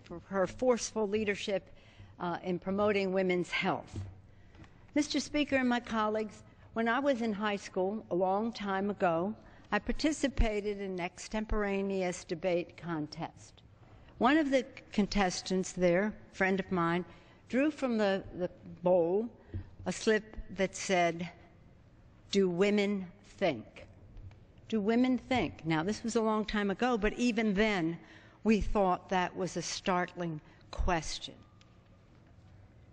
for her forceful leadership uh, in promoting women's health. Mr. Speaker and my colleagues, when I was in high school a long time ago, I participated in an extemporaneous debate contest. One of the contestants there, a friend of mine, drew from the, the bowl a slip that said, Do women think? Do women think? Now, this was a long time ago, but even then, we thought that was a startling question.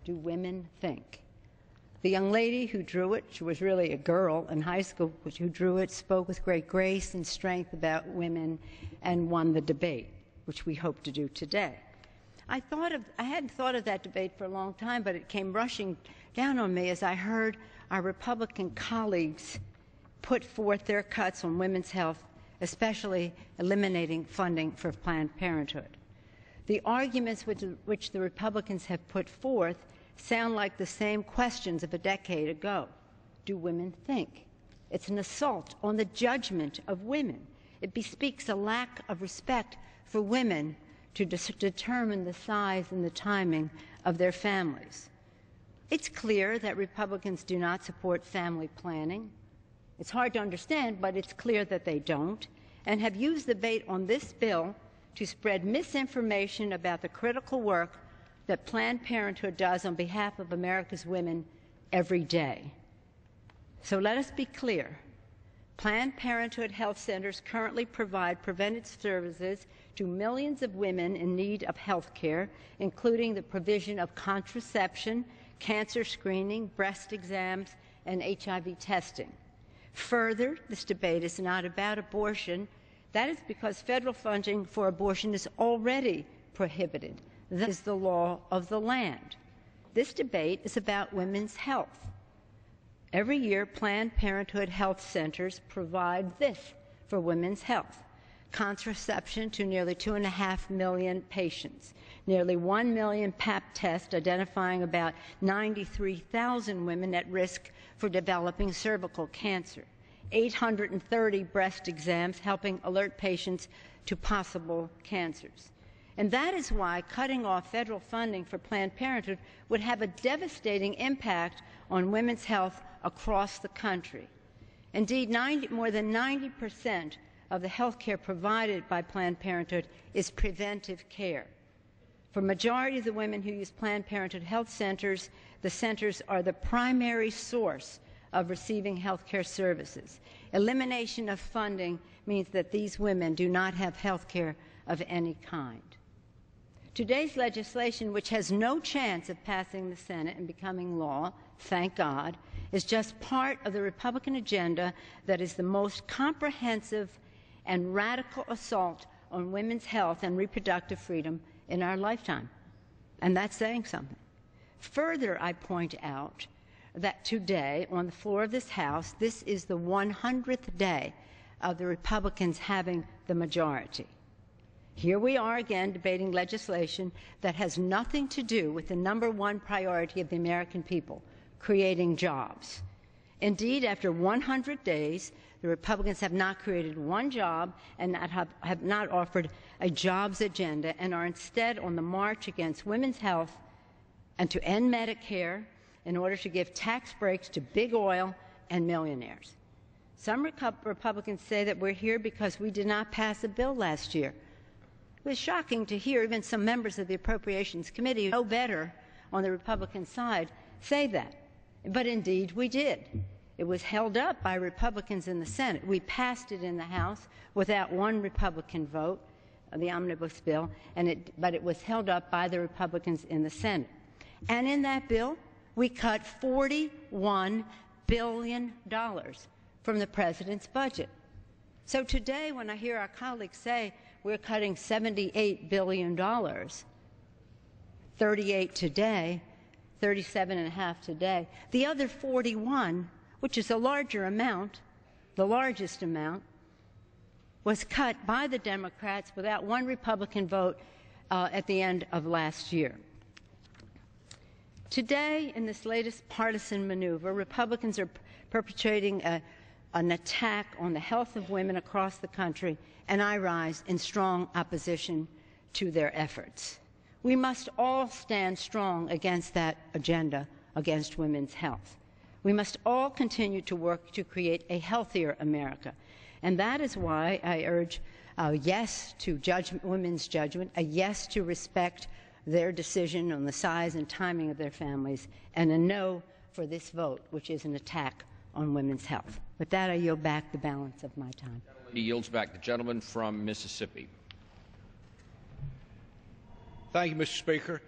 Do women think? The young lady who drew it, she was really a girl in high school, who drew it, spoke with great grace and strength about women and won the debate, which we hope to do today. I thought of, I hadn't thought of that debate for a long time, but it came rushing down on me as I heard our Republican colleagues put forth their cuts on women's health, especially eliminating funding for Planned Parenthood. The arguments which, which the Republicans have put forth sound like the same questions of a decade ago. Do women think? It's an assault on the judgment of women. It bespeaks a lack of respect for women to determine the size and the timing of their families. It's clear that Republicans do not support family planning. It's hard to understand, but it's clear that they don't, and have used the debate on this bill to spread misinformation about the critical work that Planned Parenthood does on behalf of America's women every day. So let us be clear. Planned Parenthood health centers currently provide preventive services to millions of women in need of health care, including the provision of contraception, cancer screening, breast exams, and HIV testing. Further, this debate is not about abortion. That is because federal funding for abortion is already prohibited. That is the law of the land. This debate is about women's health. Every year, Planned Parenthood health centers provide this for women's health contraception to nearly 2.5 million patients, nearly 1 million pap tests identifying about 93,000 women at risk for developing cervical cancer, 830 breast exams helping alert patients to possible cancers. And that is why cutting off federal funding for Planned Parenthood would have a devastating impact on women's health across the country. Indeed, 90, more than 90 percent of the health care provided by Planned Parenthood is preventive care. For majority of the women who use Planned Parenthood health centers, the centers are the primary source of receiving health care services. Elimination of funding means that these women do not have health care of any kind. Today's legislation, which has no chance of passing the Senate and becoming law, thank God, is just part of the Republican agenda that is the most comprehensive and radical assault on women's health and reproductive freedom in our lifetime. And that's saying something. Further, I point out that today, on the floor of this House, this is the 100th day of the Republicans having the majority. Here we are again debating legislation that has nothing to do with the number one priority of the American people creating jobs. Indeed, after 100 days, the Republicans have not created one job and have, have not offered a jobs agenda and are instead on the march against women's health and to end Medicare in order to give tax breaks to big oil and millionaires. Some Republicans say that we're here because we did not pass a bill last year. It was shocking to hear even some members of the Appropriations Committee who know better on the Republican side say that. But indeed, we did. It was held up by Republicans in the Senate. We passed it in the House without one Republican vote, uh, the omnibus bill, it, but it was held up by the Republicans in the Senate. And in that bill, we cut $41 billion from the president's budget. So today, when I hear our colleagues say we're cutting $78 billion, 38 today, 37 and a half today, the other 41 which is a larger amount, the largest amount, was cut by the Democrats without one Republican vote uh, at the end of last year. Today, in this latest partisan maneuver, Republicans are perpetrating a, an attack on the health of women across the country, and I rise in strong opposition to their efforts. We must all stand strong against that agenda against women's health. We must all continue to work to create a healthier America. And that is why I urge a yes to women's judgment, a yes to respect their decision on the size and timing of their families, and a no for this vote, which is an attack on women's health. With that, I yield back the balance of my time. He yields back the gentleman from Mississippi. Thank you, Mr. Speaker.